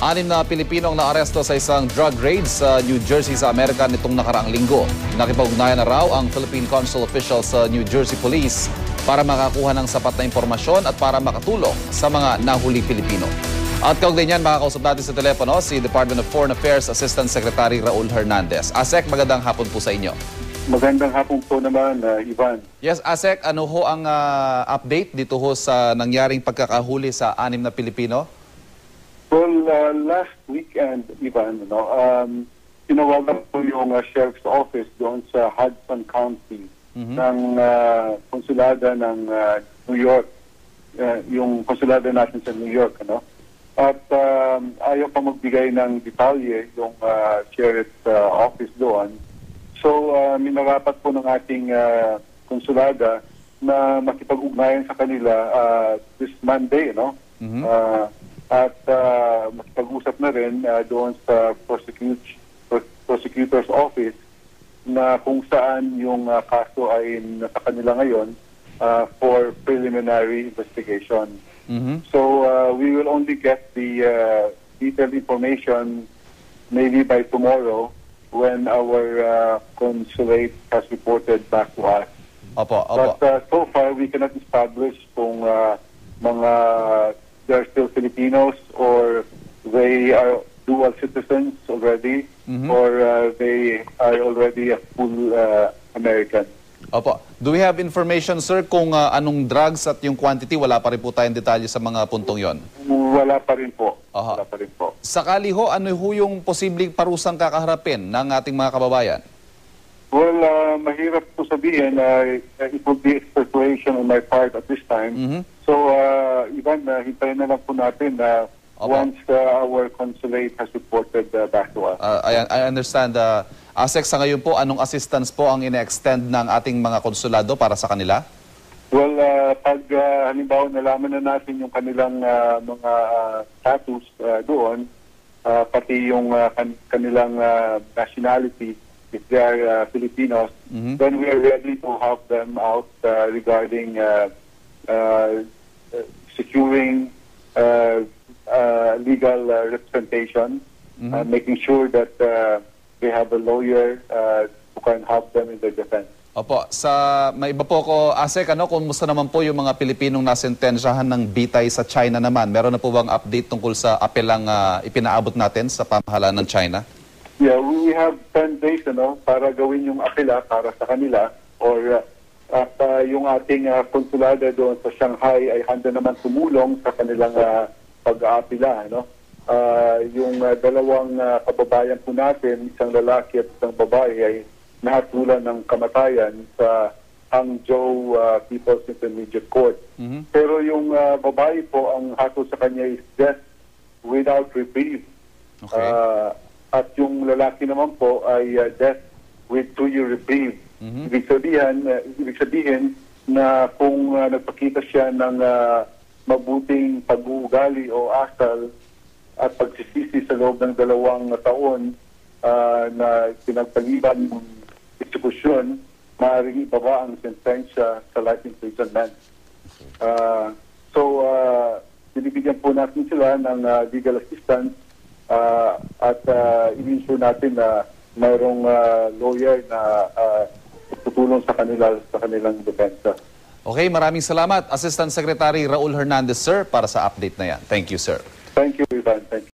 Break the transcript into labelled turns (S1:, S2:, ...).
S1: Anim na Pilipino ang naaresto sa isang drug raid sa New Jersey sa Amerika nitong nakaraang linggo. Nakipag-ugnayan na raw ang Philippine Consul official sa New Jersey Police para makakuha ng sapat na impormasyon at para makatulong sa mga nahuli Pilipino. At kaugnay niyan, makakausap natin sa telepono si Department of Foreign Affairs Assistant Secretary Raul Hernandez. ASEC, magandang hapon po sa inyo.
S2: Magandang hapon po naman, uh, Ivan.
S1: Yes, ASEC, ano ho ang ah, update dito ho sa nangyaring pagkakahuli sa anim na Pilipino?
S2: Well, uh, last weekend, Ivan, no, um, tinawagan po yung uh, Sheriff's Office doon sa Hudson County ng uh, konsulada ng uh, New York, uh, yung konsulada natin sa New York, ano? At um, ayaw pa magbigay ng detalye yung uh, Sheriff's uh, Office doon. So, uh, minarapat po ng ating uh, konsulada na makipag-ugnayan sa kanila uh, this Monday, no?
S1: Mhm.
S2: Uh, at uh, makipag-usap na rin uh, doon sa prosecute, prosecutor's office na kung saan yung uh, kaso ay nasa kanila ngayon uh, for preliminary investigation.
S1: Mhm.
S2: So uh, we will only get the uh, detailed information maybe by tomorrow when our uh, consulate has reported back to us.
S1: Opo, opo.
S2: But uh, so far, we cannot establish kung uh, mga they're still Filipinos or they are dual citizens already
S1: Mhm.
S2: or uh, they are already a full uh, American.
S1: Opo. Do we have information, sir, kung ah, anong drugs at yung quantity? Wala pa rin po tayong detalye sa mga puntong yon.
S2: Wala pa rin po.
S1: Aha.
S2: Wala pa rin po.
S1: Sakali ho, ano ho yung posibleng parusang kakaharapin ng ating mga kababayan?
S2: Well, uh, mahirap po sabihin uh, it would be speculation on my part at this time.
S1: Mhm.
S2: So, uh, Ivan, uh, hintayin na lang po natin na
S1: Opo.
S2: once uh, our consulate has reported uh, back to us.
S1: Ah, I, I understand. Uh, ASEC, sa ngayon po, anong assistance po ang ine-extend ng ating mga konsulado para sa kanila?
S2: Well, uh, pag uh, halimbawa nalaman na natin yung kanilang uh, mga uh, status uh, doon, uh, pati yung uh, kan- kanilang uh, nationality, if they are uh, Filipinos,
S1: Mhm.
S2: then we are ready to help them out uh, regarding uh, uh, uh, securing uh, uh, legal uh, representation, uh, making sure that uh, they have a lawyer uh, who can help them in their defense.
S1: Opo, sa may iba po ko, ASEC, ano, kumusta naman po yung mga Pilipinong nasentensyahan ng bitay sa China naman? Meron na po bang update tungkol sa apelang ah, ipinaabot natin sa pamahalaan ng China?
S2: Yeah, we have 10 days ano, para gawin yung apela para sa kanila or uh, uh, yung ating uh, konsulada doon sa Shanghai ay handa naman tumulong sa kanilang uh, pag-aapila. Ano? Uh, yung uh, dalawang uh, kababayan po natin, isang lalaki at isang babae ay nahatulan ng kamatayan sa Hangzhou uh, People's Intermediate Court.
S1: Mhm.
S2: Pero yung uh, babae po, ang hatol sa kanya is death without reprieve.
S1: Okay.
S2: Ah, at yung lalaki naman po ay uh, death with two-year reprieve.
S1: Mhm.
S2: Ibig sabihin, uh, ibig sabihin na kung uh, nagpakita siya ng uh, mabuting pag-uugali o asal at pagsisisi sa loob ng dalawang taon uh, na pinagpaliban ng ekskusyon, maaaring ibaba ang sentensya sa life imprisonment. Uh, so, uh, binibigyan po natin sila ng uh, legal assistance uh, at uh, in-ensure natin na mayroong uh, lawyer na uh, tutulong sa kanila sa kanilang depensa.
S1: Okay, maraming salamat. Assistant Secretary Raul Hernandez, sir, para sa update na yan. Thank you, sir.
S2: Thank you, Ivan. Thank you.